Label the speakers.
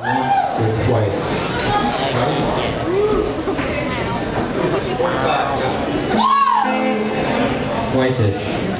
Speaker 1: Once or twice. Twice? Twice-ish.